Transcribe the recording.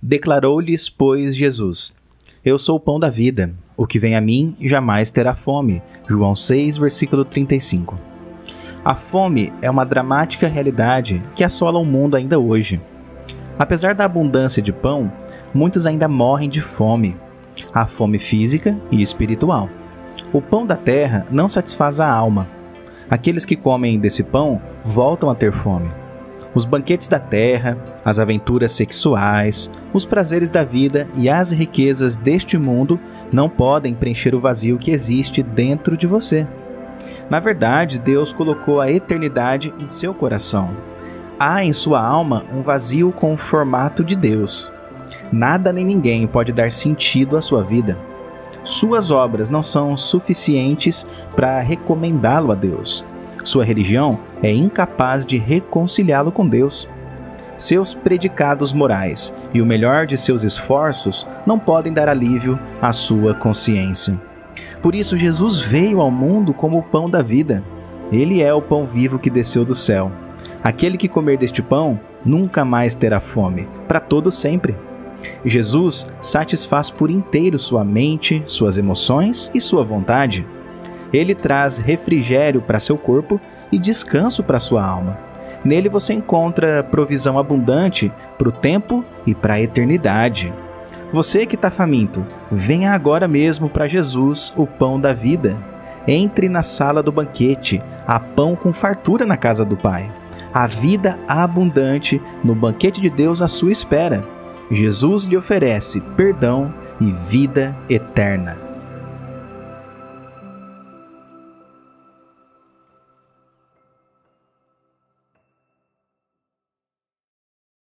Declarou-lhes, pois, Jesus: Eu sou o pão da vida. O que vem a mim jamais terá fome. João 6, versículo 35. A fome é uma dramática realidade que assola o mundo ainda hoje. Apesar da abundância de pão, muitos ainda morrem de fome. A fome física e espiritual. O pão da terra não satisfaz a alma. Aqueles que comem desse pão voltam a ter fome. Os banquetes da terra, as aventuras sexuais, os prazeres da vida e as riquezas deste mundo não podem preencher o vazio que existe dentro de você. Na verdade, Deus colocou a eternidade em seu coração. Há em sua alma um vazio com o formato de Deus. Nada nem ninguém pode dar sentido à sua vida. Suas obras não são suficientes para recomendá-lo a Deus. Sua religião é incapaz de reconciliá-lo com Deus. Seus predicados morais e o melhor de seus esforços não podem dar alívio à sua consciência. Por isso, Jesus veio ao mundo como o pão da vida. Ele é o pão vivo que desceu do céu. Aquele que comer deste pão nunca mais terá fome, para todo sempre. Jesus satisfaz por inteiro sua mente, suas emoções e sua vontade. Ele traz refrigério para seu corpo e descanso para sua alma. Nele você encontra provisão abundante para o tempo e para a eternidade. Você que está faminto, venha agora mesmo para Jesus, o pão da vida. Entre na sala do banquete, há pão com fartura na casa do Pai. A vida abundante no banquete de Deus à sua espera. Jesus lhe oferece perdão e vida eterna.